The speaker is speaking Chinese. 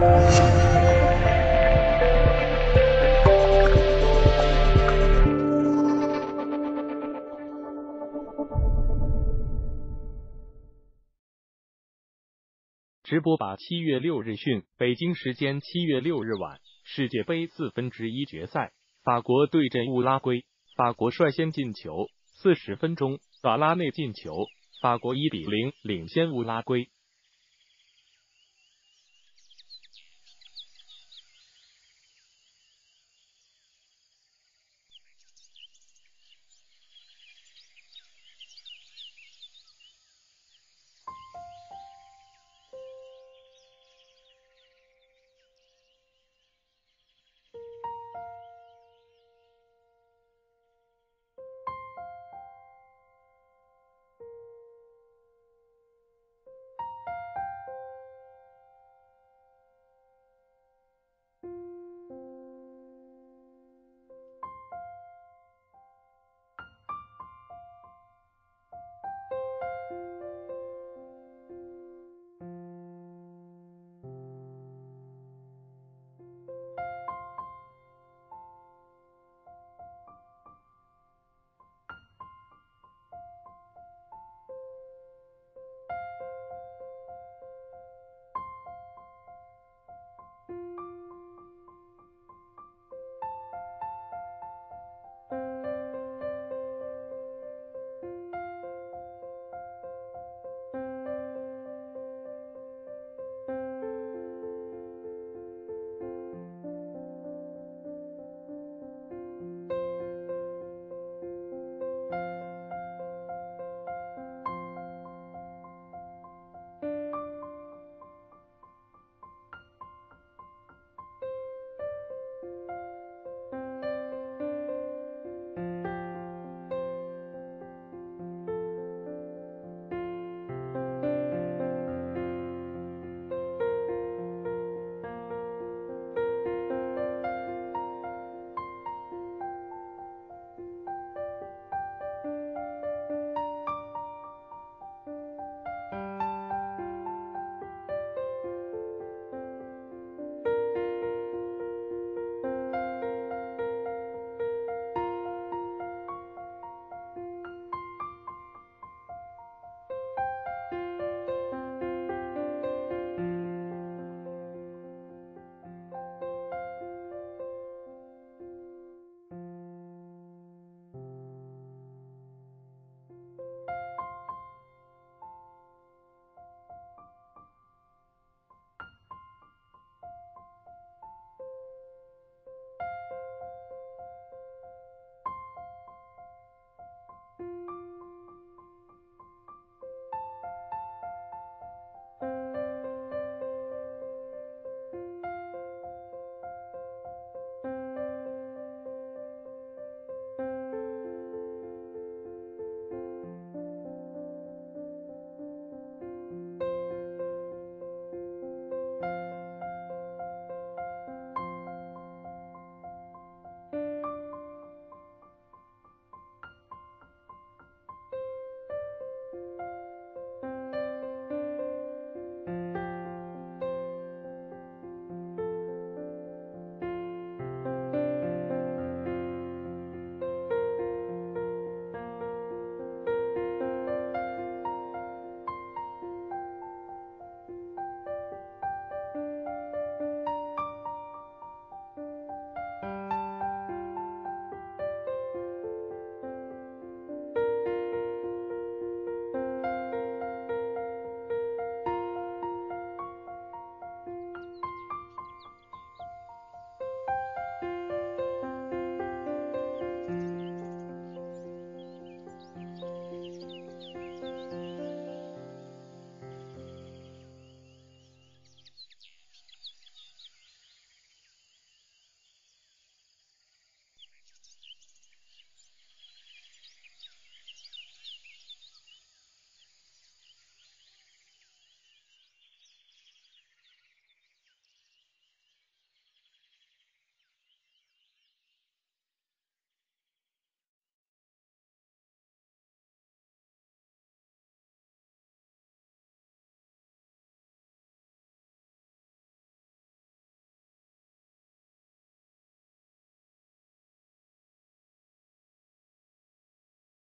直播吧七月六日讯北京时间七月六日晚世界杯四分之一决赛法国对阵乌拉圭法国率先进球四十分钟法拉内进球法国一比零领先乌拉圭。